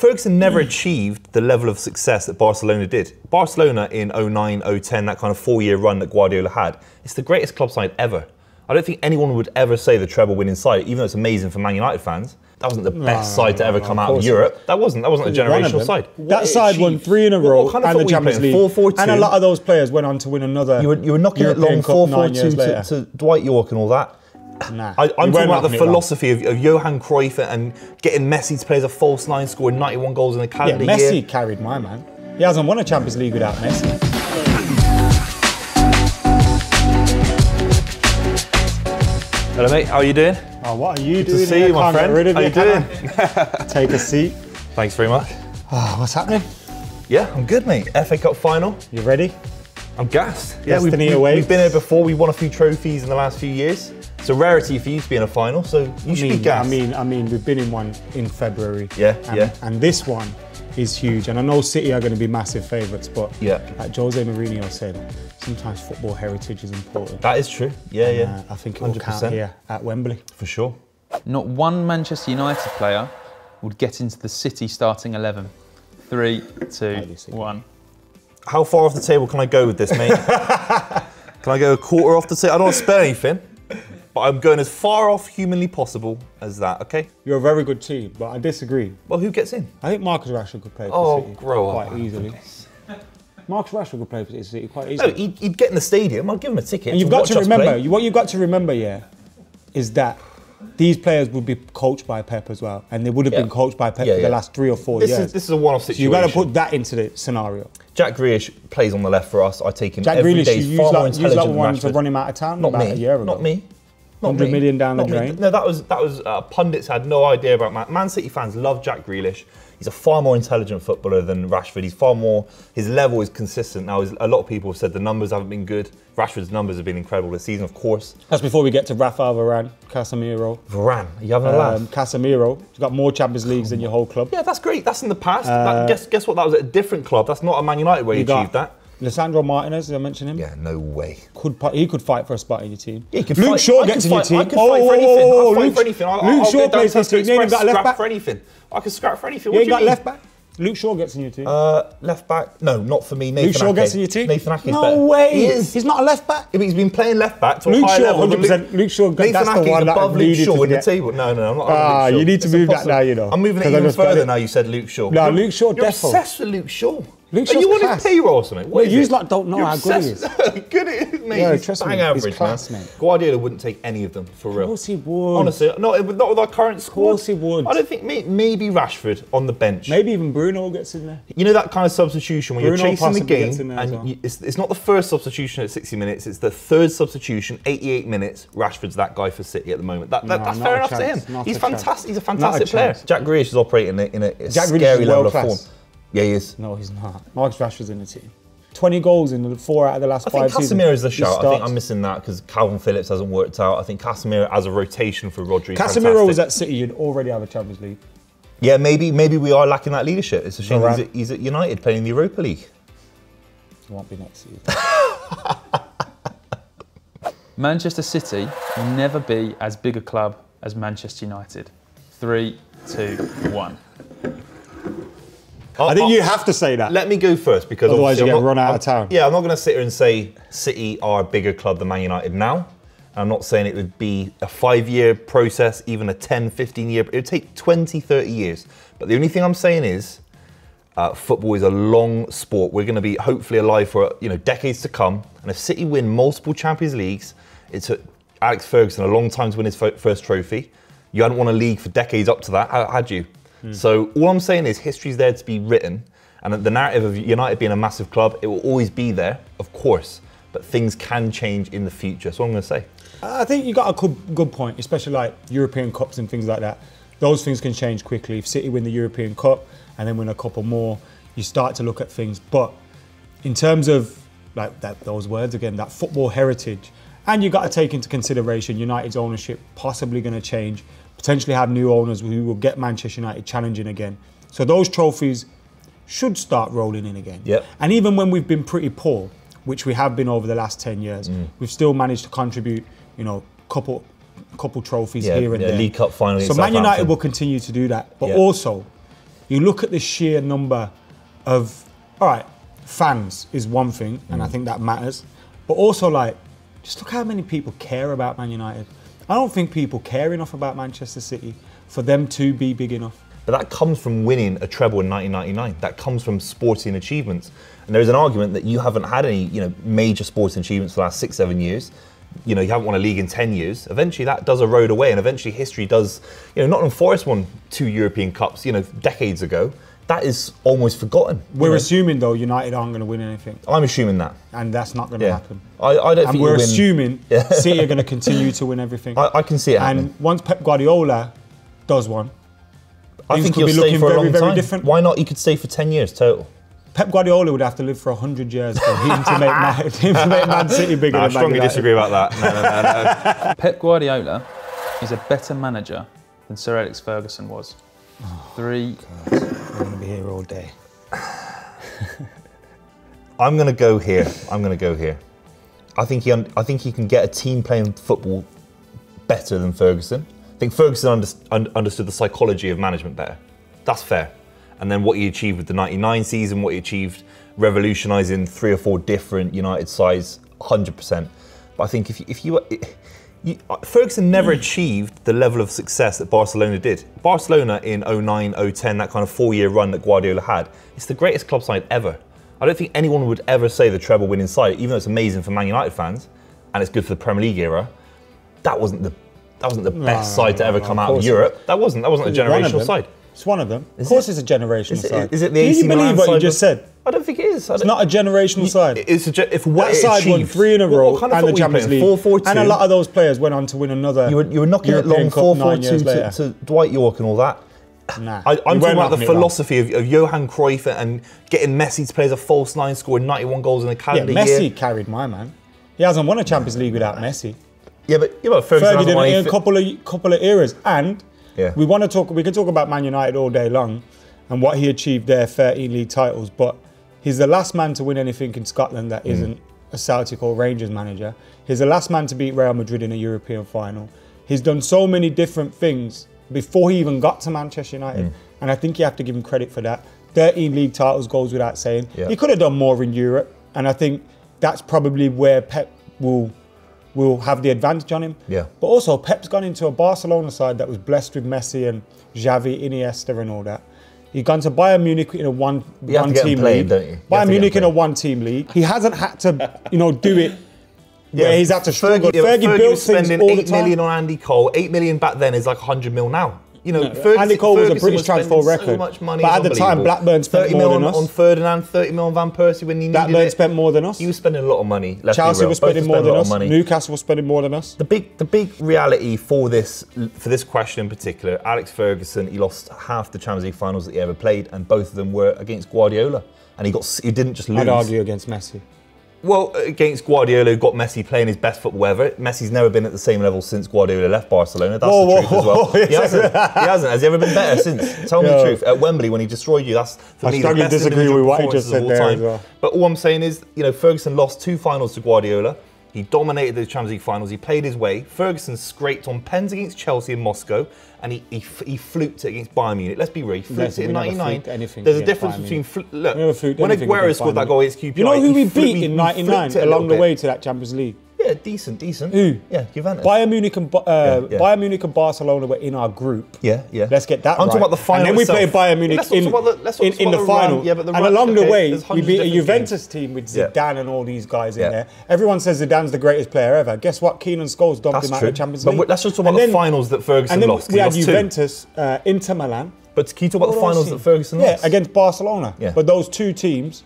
Ferguson never achieved the level of success that Barcelona did. Barcelona in 09, 010, that kind of four-year run that Guardiola had, it's the greatest club side ever. I don't think anyone would ever say the treble winning side, even though it's amazing for Man United fans. That wasn't the best no, side to no, ever no, come of out of course Europe. That wasn't. That wasn't a generational side. That side won three in a row what kind of and the Champions? League. 4-4-2. And a lot of those players went on to win another. You were, you were knocking it long Cup 4 nine 4 years 2 later. to, to Dwight Yorke and all that. Nah, I, I'm talking about the knocking it long. philosophy of, of Johan Cruyff and getting Messi to play as a false nine, scoring 91 goals in a Yeah, calendar Messi year. carried my man. He hasn't won a Champions League without Messi. Hello, mate. How are you doing? Oh, what are you Good doing to see here? you, my friend. rid of How you can doing? Take a seat. Thanks very much. Oh, what's happening? Yeah, I'm good, mate. FA Cup final. You ready? I'm gassed. Yeah, we've, Destiny we've, awaits. we've been here before. We won a few trophies in the last few years. It's a rarity for you to be in a final, so you I should mean, be gassed. I mean, I mean, we've been in one in February. Yeah, and, yeah. And this one is huge. And I know City are going to be massive favourites, but Yeah. like Jose Mourinho said, sometimes football heritage is important. that is true. Yeah, And, yeah. uh, I think it will count 100%. here at Wembley. For sure. Not one Manchester United player would get into the City starting 11. Three, two, Highly City. one. How far off the table can I go with this, mate? can I go a quarter off the table? I don't want to spare anything, but I'm going as far off humanly possible as that, okay? You're a very good team, but I disagree. Well, who gets in? I think Marcus Rashford could play for Oh, City grow up, quite man. easily. Marcus Rashford could play for City quite No, easily. he'd, he'd get in the stadium. I'd give him a ticket. and you've got to remember, you, what you've got to remember, yeah, is that these players would be coached by Pep as well, and they would have Yeah. been coached by Pep Yeah, for yeah. the last three or four This years. is this is a one-off so situation. you've got to put that into the scenario. Jack Grealish plays on the left for us. I take him Jack every Grealish, day. He's far more use that intelligent than one to run him out of town Not about me. a year ago. Not me. Not 100 me. million down the Not me. drain. No, that was that was uh, pundits had no idea about Man, Man City fans love Jack Grealish. He's a far more intelligent footballer than Rashford. He's far more. His level is consistent now. A lot of people have said the numbers haven't been good. Rashford's numbers have been incredible this season, of course. That's before we get to Rafa Varane, Casemiro. Varane, you laugh? Um, Casemiro, he's got more Champions Leagues than your whole club. Yeah, that's great. That's in the past. that, guess guess what? That was at a different club. That's not a Man United where he You got achieved that. Lisandro Martinez, did I mention him? Yeah, no way. Could he could fight for a spot in your team? Yeah, he could Luke fight- Shaw I gets in your team. I could fight for anything. I'll fight Luke, for anything. I'll, Luke I'll Shaw plays his team. You ain't got left back. for anything. I could scrap for anything. You What ain't you got mean? left back. Luke Shaw gets in your team. Uh, left back? No, not for me. Nathan Luke Shaw Ake. gets in your team. Nathan Ake is no better. way. He is. He's not a left back. He's been playing left back to Luke a high Shaw, level. than 100%. Luke Shaw, Nathan that's the one that above Luke Shaw in the table. No, no, I'm not. Ah, you need to It's move that now, you know, I'm moving it even further now. You said Luke Shaw. No, Luke Shaw, You're obsessed with Luke Shaw. Luke Are you on class. his payroll or something? What Well, is yous it? lot don't know You're how good he obsessed- good it is, mate. Yeah, he's trust bang me, he's average, class, man. mate. Guardiola wouldn't take any of them for real. Of course he would. Honestly, not, not with our current squad. Of course he would. I don't think maybe Rashford on the bench. Maybe even Bruno gets in there. You know that kind of substitution when Bruno you're chasing the game, gets in there as and well. you, it's, it's not the first substitution at 60 minutes; it's the third substitution, 88 minutes. Rashford's that guy for City at the moment. That, that- No, that's fair enough chance, to him. not He's a chance. fantastic. He's a Not a fantastic player. Jack Grealish is operating in a, in a Jack Grealish scary is level of world form. Class. Yeah, he is. No, he's not. Marcus Rashford's in the team. 20 goals in the four out of the last I think five seasons. Casemiro is the He shout. I think I'm missing that because Kalvin Phillips hasn't worked out. I think Casemiro as a rotation for Rodri. Casemiro was at City, you'd already have a Champions League. Yeah, maybe maybe we are lacking that leadership. It's a shame Varane. he's at, he's at United playing the Europa League. It won't be next season. Manchester City will never be as big a club as Manchester United. Three, two, one. I think you have to say that. Let me go first because Otherwise you I'm get not- run out of I'm- town. Yeah, I'm not going to sit here and say City are a bigger club than Man United now. I'm not saying it would be a five-year process, even a 10, 15-year. It would take 20, 30 years. But the only thing I'm saying is, uh, football is a long sport. We're going to be hopefully alive for you know decades to come. And if City win multiple Champions Leagues, it took Alex Ferguson a long time to win his fir- first trophy. You hadn't won a league for decades up to that, had you? Hmm. So all I'm saying is history's there to be written, and the narrative of United being a massive club, it will always be there, of course. But things can change in the future. That's what I'm going to say. I think you got a good, good point, especially like European Cups and things like that. Those things can change quickly. If City win the European Cup and then win a couple more, you start to look at things. But in terms of like that, those words again, that football heritage, and you got to take into consideration United's ownership possibly going to change, potentially have new owners who will get Manchester United challenging again. So those trophies should start rolling in again. Yep. And even when we've been pretty poor, which we have been over the last 10 years, Mm. we've still managed to contribute, you know, couple couple trophies Yeah, here and yeah, there. League Cup final So Man United will continue to do that. But Yeah. also, you look at the sheer number of, all right, fans is one thing, and I think that matters. But also, like, just look how many people care about Man United. I don't think people care enough about Manchester City for them to be big enough. But that comes from winning a treble in 1999. That comes from sporting achievements. And there's an argument that you haven't had any, you know, major sporting achievements for the last six, seven years. You know, you haven't won a league in 10 years. Eventually that does erode away and eventually history does, you know, Nottingham Forest won two European Cups, you know, decades ago. That is almost forgotten. We're know. assuming, though, United aren't going to win anything, I'm assuming that. and that's not going to Yeah. happen. I, I don't And think we're you'll win- assuming City are going to continue to win everything. I, I can see it happening. and once Pep Guardiola does one, I things think he'll be stay looking for a very, long very time. different. Why not? He could stay for 10 years total. Pep Guardiola would have to live for 100 years for him to make Man, him to make Man City bigger I than Man strongly United. disagree about that. No, no, no, no. Pep Guardiola is a better manager than Sir Alex Ferguson was. Oh, three. I'm going to be here all day. I'm to go here. I'm to go here. I think he. I think he can get a team playing football better than Ferguson. I think Ferguson under- un- understood the psychology of management better. That's fair. And then what he achieved with the '99 season, what he achieved revolutionising three or four different United sides, 100%. But I think if you, if you, you uh, Ferguson never achieved the level of success that Barcelona did. Barcelona in 09, 010, that kind of four-year run that Guardiola had, it's the greatest club side ever. I don't think anyone would ever say the treble winning side, even though it's amazing for Man United fans and it's good for the Premier League era. That wasn't the that wasn't the best no, side to ever no, come out of Europe. That wasn't that wasn't a generational side. It's one of them. Is of course, it? it's a generational Is it, side. is it the Can you believe Milan what you just said? I don't think it is. I It's don't- a generational side. It's a, if what that it side won three in a row what kind of and the Champions? League. 4-4-2? And a lot of those players went on to win another. You were, you were knocking it long 4 4 nine 2 years to, to Dwight Yorke and all that. Nah, I, I'm weren't talking about the knocking it long. philosophy of, of Johan Cruyff and getting Messi to play as a false nine, scoring 91 goals in a Yeah, calendar Messi year. carried my man. He hasn't won a Champions League without Messi. Yeah, but, yeah, but Ferguson Fergie hasn't did it in a couple of couple of eras, and Yeah. we want to talk. We can talk about Man United all day long and what he achieved there, 13 league titles. But he's the last man to win anything in Scotland that Mm. not a Celtic or Rangers manager. He's the last man to beat Real Madrid in a European final. He's done so many different things before he even got to Manchester United, Mm. and I think you have to give him credit for that. 13 league titles goes without saying. Yeah. He could have done more in Europe, and I think that's probably where Pep will will have the advantage on him. Yeah. But also, Pep's gone into a Barcelona side that was blessed with Messi and Xavi, Iniesta, and all that. He's gone to Bayern Munich in a one You one to get him team played, league. don't you? You Bayern Munich in a one team league. He hasn't had to, you know, do it where he's had to struggle. Fergie, yeah, Fergie, Fergie built was spending all time. million on Andy Cole. Eight million back then is like 100 mil now. You know, Ferguson, Andy Cole was a Ferguson British transfer spending record. So much money, But at the time. Blackburn spent 30 more than on, us. on Ferdinand, thirty million on Van Persie when he needed Blackburn it. spent more than us. He was spending a lot of money. Chelsea was spending were more than us. money. Newcastle was spending more than us. The big, the big reality for this, for this question in particular, Alex Ferguson, he lost half the Champions League finals that he ever played, and both of them were against Guardiola. And he got, he didn't just lose. I'd argue against Messi. Well, against Guardiola, who got Messi playing his best football ever. Messi's never been at the same level since Guardiola left Barcelona. That's Whoa, the whoa, truth as well. whoa, He hasn't. He hasn't. Has he ever been better since? Tell me the truth. At Wembley, when he destroyed you, that's for I me the best disagree with what you just said there well. But all I'm saying is, you know, Ferguson lost two finals to Guardiola. He dominated the Champions League finals. He played his way. Ferguson scraped on pens against Chelsea in Moscow, and he, he, he fluked it against Bayern Munich. Let's be real. He fluked it in '99. There's a difference between fl- look We never fluked when Aguero scored that goal against QPR. You know who he we beat in '99 along the way to that Champions League? Yeah, decent, decent. Who? Yeah, Juventus. Bayern Munich and uh, Yeah, yeah. Bayern Munich and Barcelona were in our group. Yeah, yeah. Let's get that I'm right. talking about the final And then we itself. played Bayern Munich Let's in, talk about the- in, in the the run. final. Yeah, but the and run- along the way, we beat a Juventus team with. Zidane and all these guys in there. Everyone says Zidane's the greatest player ever. Guess what? Keane and Scholes dumped That's him out of the Champions But League. we- let's just And about the then- finals that Ferguson And then lost, we had lost. Juventus, uh, Inter Milan. But can you talk about the finals that. Ferguson yeah, against Barcelona. Yeah. But those two teams,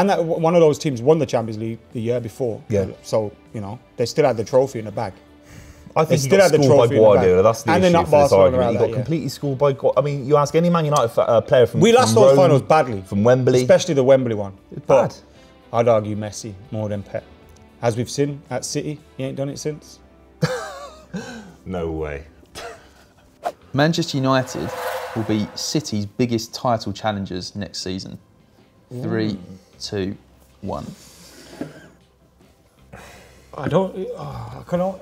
and that one of those teams won the Champions League the year before. Yeah. So you know they still had the trophy in the bag. I They think he still got had the schooled by trophy in the bag. Guardiola. That's the And issue not for this Barcelona argument. out He got year. completely schooled by. Gu- I mean, you ask any Man United fa- uh, player from We from lost those Rome, finals badly, from Wembley. especially the Wembley one. bad. But I'd argue Messi more than Pep. As we've seen at City, he ain't done it since. No way. Manchester United will be City's biggest title challengers next season. Three, two, one. I don't. Oh, I cannot.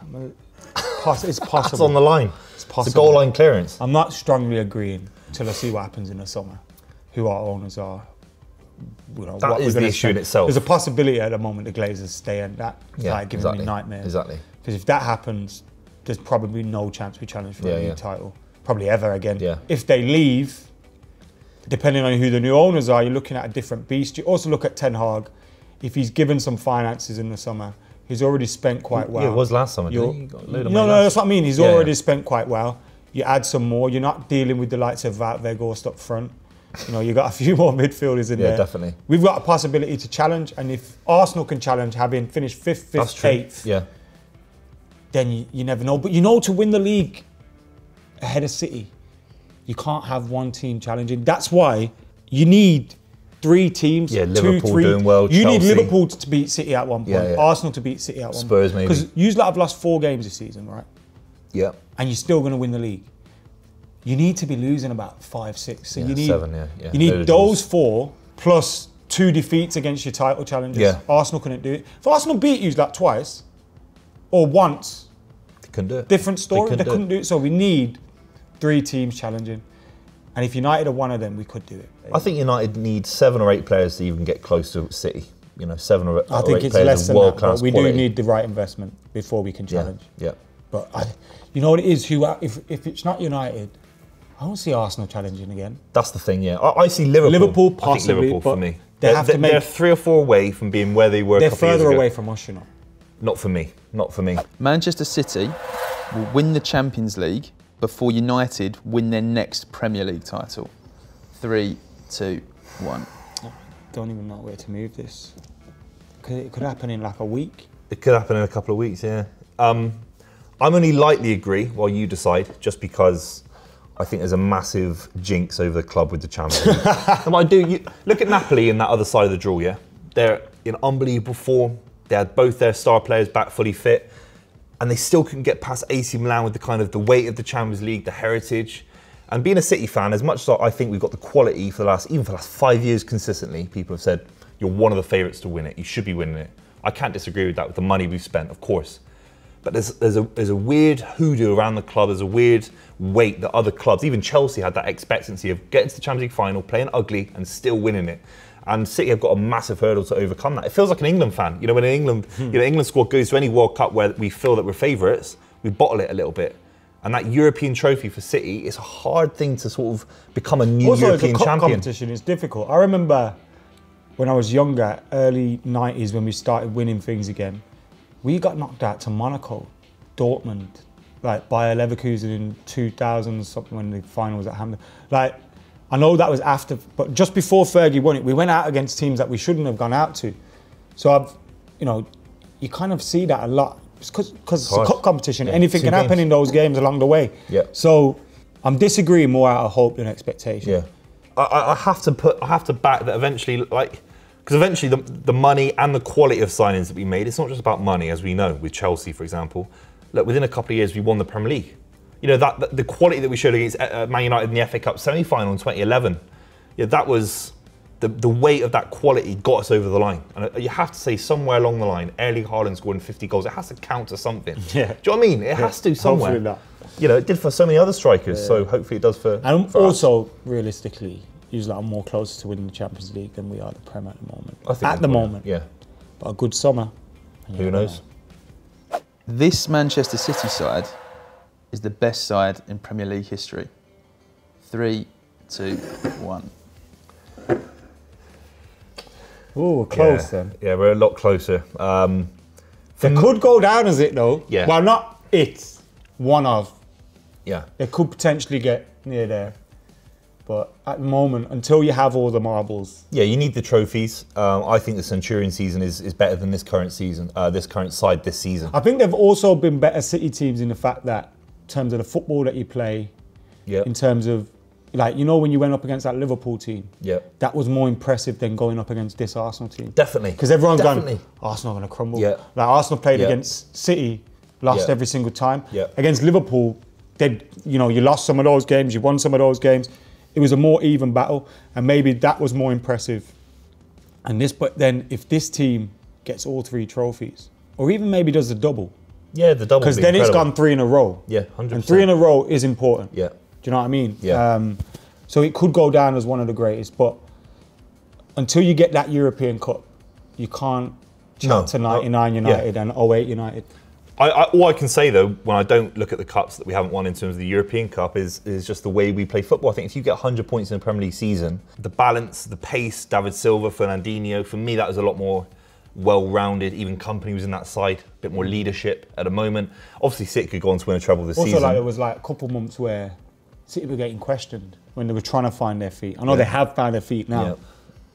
I'm a, poss- it's That's possible. on the line. It's It's a possible. goal line clearance. I'm not strongly agreeing. till I see what happens in the summer, who our owners are. You know, That what is we're the gonna issue in itself. There's a possibility at the moment the Glazers stay, and that Yeah, like giving exactly, me nightmares. exactly. Because if that happens, there's probably no chance we challenge for Yeah, a new yeah. title, probably ever again. Yeah. If they leave, depending on who the new owners are, you're looking at a different beast. You also look at Ten Hag. If he's given some finances in the summer, he's already spent quite well. Yeah, it was last summer. You're- Didn't he? He got a load of no, no, that's what I mean. He's Yeah, already yeah. spent quite well. You add some more. You're not dealing with the likes of Weghorst up front. You know, you got a few more midfielders in Yeah, there. Yeah, definitely. We've got a possibility to challenge, and if Arsenal can challenge, having finished fifth, fifth, eighth, Yeah. then you, you never know. But you know, to win the league ahead of City, you can't have one team challenging. That's why you need three teams. Yeah, two, Liverpool three. doing well, You Chelsea. need Liverpool to beat City at one point. Yeah, yeah. Arsenal to beat City at one Spurs point. maybe. Because lot have lost four games this season, right? Yeah. And you're still going to win the league. You need to be losing about five, six. So Yeah, you need seven, yeah, yeah. you need Load those four plus two defeats against your title challengers. Yeah. Arsenal couldn't do it. If Arsenal beat you like twice or once, They couldn't do it. different story. They couldn't couldn't, do do it. So we need three teams challenging. And if United are one of them, we could do it. I think United need seven or eight players to even get close to City. You know, seven or, I or think eight it's players less than that, world but class we quality. do need the right investment before we can challenge. Yeah. But I, you know what it is? Who if if it's not United, I don't see Arsenal challenging again. That's the thing. Yeah. I, I see Liverpool. Liverpool I think possibly, Liverpool for me. they They're, have to they're, make- they're three or four away from being where they were. They're a couple years further ago. away from us, you know. Not for me. Not for me. Manchester City will win the Champions League before United win their next Premier League title. Three, two, one. Don't even know where to move this. It could happen in like a week. It could happen in a couple of weeks. Yeah. Um, I'm only lightly agree while you decide, just because I think there's a massive jinx over the club with the Champions League. and I do. You, look at Napoli in that other side of the draw. Yeah, they're in unbelievable form. They had both their star players back fully fit, and they still couldn't get past AC Milan with the kind of the weight of the Champions League, the heritage. And being a City fan, as much as I think we've got the quality for the last, even for the last five years consistently, people have said you're one of the favourites to win it. You should be winning it. I can't disagree with that. With the money we've spent, of course. But there's, there's, a, there's a weird hoodoo around the club. There's a weird weight that other clubs, even Chelsea, had that expectancy of getting to the Champions League final, playing ugly, and still winning it. And City have got a massive hurdle to overcome that. It feels like an England fan. You know, when an England, hmm. you know, England squad goes to any World Cup where we feel that we're favourites, we bottle it a little bit. And that European trophy for City is a hard thing to sort of become a new Also, European the cup champion. competition is difficult. I remember when I was younger, early 90s, when we started winning things again, we got knocked out to Monaco, Dortmund, like Bayer Leverkusen in 2000 something when the final was at Hamburg. Like, I know that was after, but just before Fergie won it, we went out against teams that we shouldn't have gone out to. So I've, you know, you kind of see that a lot because it's a cup competition. Yeah, Anything two can happen in those games along the way. Yeah. So I'm disagreeing more out of hope than expectation. Yeah, I- I, I have to put, I have to back that eventually, like, because eventually the, the money and the quality of signings that we made, it's not just about money, as we know with Chelsea, for example. Look, within a couple of years, we won the Premier League. You know that, that the quality that we showed against uh, Man United in the FA Cup semi-final in 2011. Yeah, that was the, the weight of that quality got us over the line. And uh, you have to say somewhere along the line, Erling Haaland scoring 50 goals. It has to count to something. Yeah. Do you know what I mean? It has to somewhere. Hopefully not. You know, it did for so many other strikers. So hopefully it does for. And for us. also, realistically, usually I'm more closer to winning the Champions League than we are the Premier at the moment. I think at the we moment. yeah. But a good summer. Who knows? know. This Manchester City side is the best side in Premier League history. Three, two, one. Oh, we're close yeah. then. Yeah, we're a lot closer. Um, It could go down as it though. Yeah. Well, not it. One of. yeah. It could potentially get near there. But at the moment, until you have all the marbles, Yeah, you need the trophies. Um, I think the Centurion season is, is better than this current season, uh, this current side this season. I think they've also been better City teams in the fact that, in terms of the football that you play, Yeah. in terms of, like, you know, when you went up against that Liverpool team, Yeah. that was more impressive than going up against this Arsenal team. Definitely. Because everyone's Definitely. gone, Arsenal going to crumble. Yeah. Like Arsenal played Yeah. against City, lost Yeah. every single time. Yeah. Against Liverpool, they, you know, you lost some of those games, you won some of those games. It was a more even battle, and maybe that was more impressive. And this, but then if this team gets all three trophies, or even maybe does the double, Yeah, the double. because be then it's incredible. gone three in a row. Yeah, 100%. And three in a row is important. Yeah. Do you know what I mean? Yeah. Um, So it could go down as one of the greatest, but until you get that European Cup, you can't chat No. to 99 Uh, United and 08 United. I, I, all I can say though, when I don't look at the cups that we haven't won in terms of the European Cup, is is just the way we play football. I think if you get 100 points in a Premier League season, the balance, the pace, David Silva, Fernandinho, for me that was a lot more well-rounded. Even Kompany was in that side, a bit more leadership at the moment. Obviously, City could go on to win a treble this season. Also, like there was like a couple months where City were getting questioned when they were trying to find their feet. I know they have found their feet now, Yeah.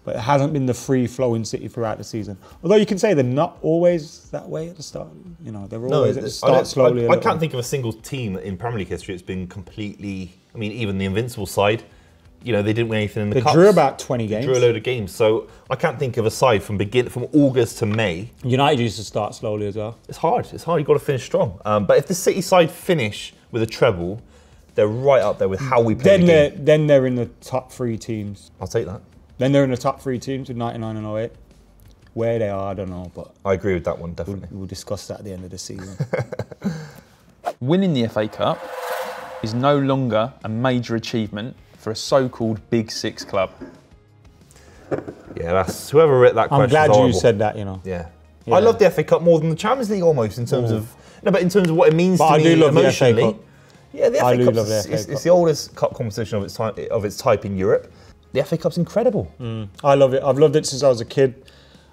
but it hasn't been the free flowing City throughout the season. Although you can say they're not always that way at the start. You know, they're always at the start don't- slowly. I, little. can't think of a single team in Premier League history that's been completely. I mean, even the Invincible side, you know, they didn't win anything in the They cups. drew about 20 games. Drew a load of games. So I can't think of a side from begin from August to May. United used to start slowly as well. It's hard. It's hard. You've got to finish strong. Um, but if the City side finish with a treble, they're right up there with how we play Then the they're game. then they're in the top three teams. I'll take that. Then they're in the top three teams with 99 and 08. Where they are, I don't know, but I agree with that one definitely. we'll discuss that at the end of the season. Winning the FA Cup is no longer a major achievement for a so-called Big Six club. Yeah, that's whoever wrote that question. I'm glad you said that, you know. Yeah. Yeah. I love the FA Cup more than the Champions League almost in terms Ooh. of no, but in terms of what it means But to I me do love the FA emotionally. Cup. Yeah, the FA I Cup love the is FA it's, Cup. it's the oldest cup competition of its type of its type in Europe. The FA Cup's incredible. Mm. I love it. I've loved it since I was a kid.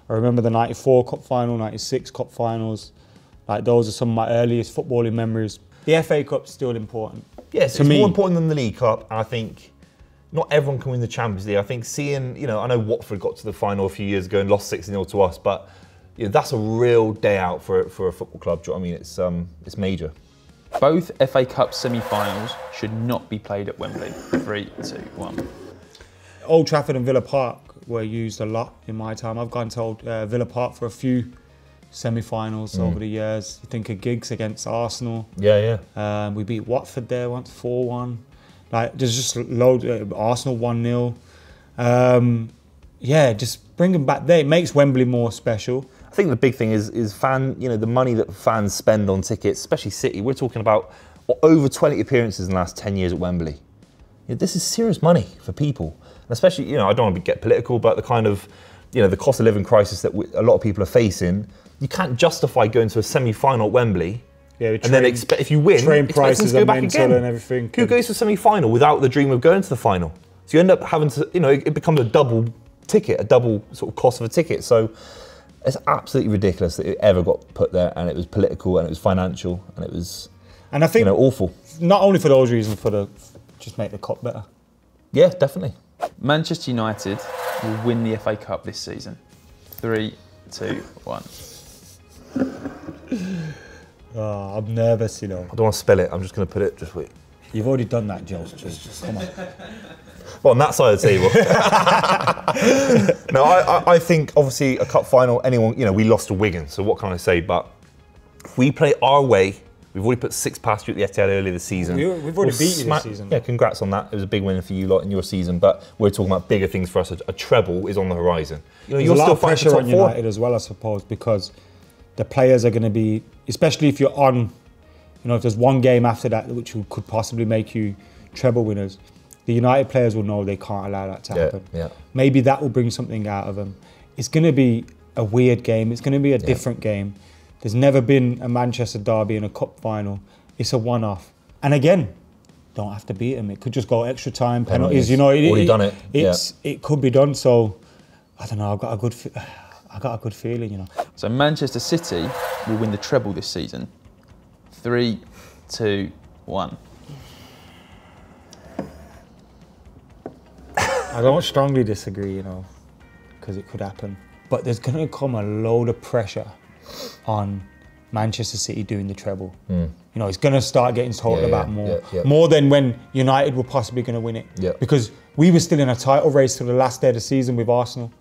I remember the 94 Cup final, 96 Cup finals. Like those are some of my earliest footballing memories. The FA Cup's still important. Yes, To it's me- more important than the League Cup. and I think not everyone can win the Champions League. I think seeing, you know, I know Watford got to the final a few years ago and lost 6 0 to us, but you know, that's a real day out for, for a football club. Do you know what I mean? It's, um, it's major. Both FA Cup semi-finals should not be played at Wembley. Three, two, one. Old Trafford and Villa Park were used a lot in my time. I've gone to old, uh, Villa Park for a few semi-finals over the years. You think of gigs against Arsenal. Yeah, yeah. Um, we beat Watford there once, 4 1. Like, there's just load Uh, Arsenal 1 0. Um, yeah, just bring them back there. It makes Wembley more special. I think the big thing is is fan, you know, the money that fans spend on tickets, especially City. We're talking about over 20 appearances in the last 10 years at Wembley. This is serious money for people, and especially, you know, I don't want to get political, but the kind of, you know, the cost of living crisis that we, a lot of people are facing. You can't justify going to a semi-final at Wembley. Yeah, and then train- expect if you win, train prices to go are back mental again. and everything. Who goes to semi-final without the dream of going to the final? So you end up having to, you know, it becomes a double ticket, a double sort of cost of a ticket. So it's absolutely ridiculous that it ever got put there, and it was political, and it was financial, and it was, And I think you know, awful. not only for those reasons, for the just make the cup better. Yeah, definitely. Manchester United will win the FA Cup this season. Three, two, one. Oh, I'm nervous, you know. I don't want to spell it. I'm just going to put it. Just wait. You've already done that, Joe. Just come on. Well, on that side of the table. no, I, I, I think obviously a cup final. Anyone, you know, we lost to Wigan, so what can I say? But if we play our way, we've already put six past you at the Etihad earlier this season. We- we've already We'll beat you this season. Yeah, congrats on that. It was a big win for you lot in your season, but we're talking about bigger things for us. A, a treble is on the horizon. You know, There's you're a lot still of pressure on top four. United as well, I suppose, because the players are going to be, especially if you're on, you know, if there's one game after that which could possibly make you treble winners, the United players will know they can't allow that to happen. yeah. Maybe that will bring something out of them. It's going to be a weird game. It's going to be a different game. There's never been a Manchester derby in a cup final. It's a one-off. And again, don't have to beat them. It could just go extra time, penalties. Penalties. You know, Already done it, yeah. It could be done. So I don't know. I've got a good. Fe- I got a good feeling. You know. So Manchester City will win the treble this season. Three, two, one. I don't strongly disagree. You know, because it could happen. But there's going to come a load of pressure on Manchester City doing the treble. Hmm. You know, it's going to start getting talked. Yeah, about yeah, more, yeah, yeah. more than when United were possibly going to win it. Yeah. Because we were still in a title race till the last day of the season with Arsenal.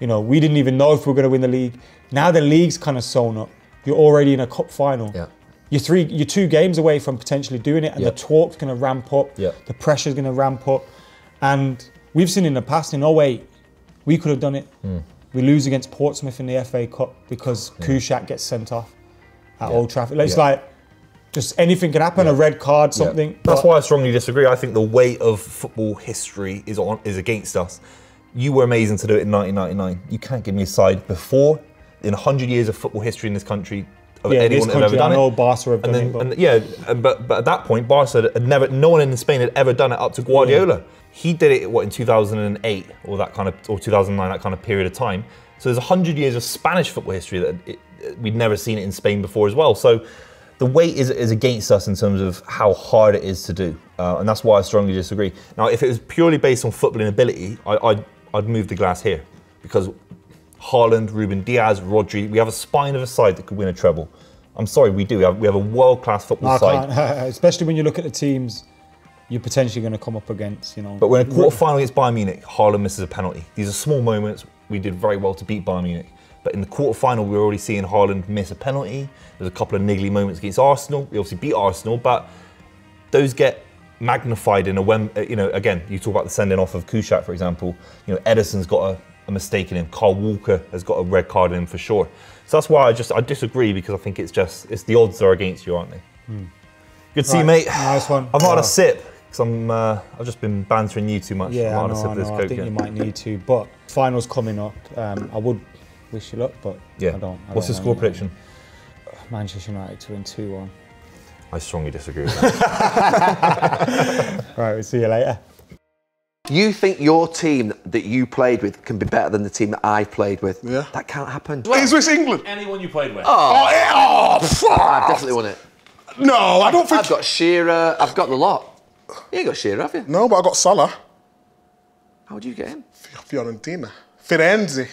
You know, we didn't even know if we were going to win the league. Now the league's kind of sewn up. You're already in a cup final. Yeah. You're three, you're two games away from potentially doing it, and Yeah. the talk's going to ramp up. Yeah. The pressure's going to ramp up, and we've seen in the past in 08, we could have done it. Hmm. We lose against Portsmouth in the FA Cup because Kuszczak gets sent off at Old Trafford. It's Yeah. like just anything can happen. A red card, something. That's But- why I strongly disagree. I think the weight of football history is on is against us. You were amazing to do it in 1999. You can't give me a side before in 100 years of football history in this country of Yeah, anyone this ever country, I done know it. Barca have and done then, it, but- and yeah, but but at that point, Barca had never, no one in Spain had ever done it up to Guardiola. He did it what in 2008 or that kind of or 2009 that kind of period of time. So there's 100 years of Spanish football history that it, we'd never seen it in Spain before as well. So the weight is, is against us in terms of how hard it is to do, uh, and that's why I strongly disagree. Now, if it was purely based on footballing ability, I, I'd, I'd move the glass here because Haaland, Ruben Dias, Rodri, we have a spine of a side that could win a treble. I'm sorry, we do. We have, we have a world-class football I side. can't, especially when you look at the teams you're potentially going to come up against. You know, But when a quarter final against Bayern Munich, Haaland misses a penalty. These are small moments. We did very well to beat Bayern Munich. But in the quarter final, we're already seeing Haaland miss a penalty. There's a couple of niggly moments against Arsenal. We obviously beat Arsenal, but those get magnified in a when uh, you know again you talk about the sending off of Kuszczak for example you know Ederson's got a, a mistake in him Kyle Walker has got a red card in him for sure so that's why I just I disagree because I think it's just it's the odds are against you aren't they good to see you Hmm. Mate nice one. I've not had a sip because I'm uh, I've just been bantering you too much Yeah, I I've know, a sip I, of this know. I think yet. you might need to. But finals coming up. Um, I would wish you luck, but yeah I don't. I what's the don't score know. prediction Manchester United to win two one. I strongly disagree with that Right, we'll see you later. You think your team that you played with can be better than the team that I played with? Yeah. That can't happen. Is this England? Anyone you played with? Oh, oh, oh, fuck. I've definitely won it. No, I don't think. I've got Shearer. I've got the lot. You ain't got Shearer, have you? No, but I got Salah. How would you get him? Fiorentina. Firenze.